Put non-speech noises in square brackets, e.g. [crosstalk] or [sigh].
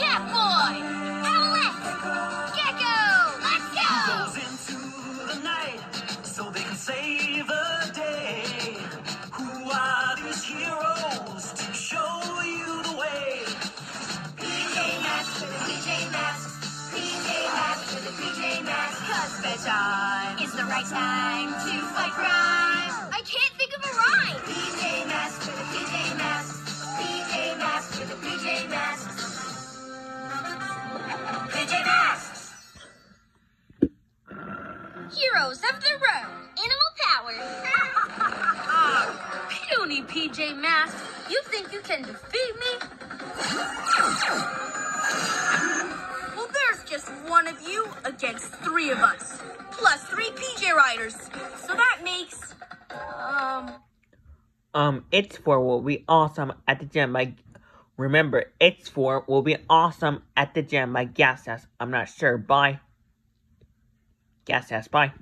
Catboy! Owlette! Gecko! Let's go! goes into the night so they can save the day. Who are these heroes to show you the way? PJ Masks PJ Masks. PJ Masks PJ Masks. Cause bedtime is the right time to fight crime. Heroes of the road. Animal power. [laughs] Puny PJ Masks. You think you can defeat me? Well, there's just one of you against three of us, plus three PJ Riders. So that makes, um, Um, it's for will be awesome at the gym. Like, remember, it's for will be awesome at the gym. Gas says, I'm not sure. Bye. Gas says bye.